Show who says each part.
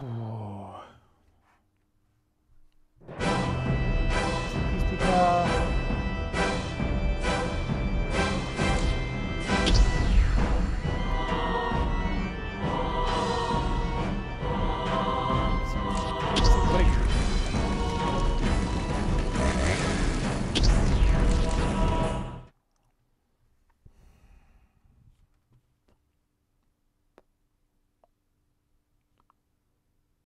Speaker 1: Boah.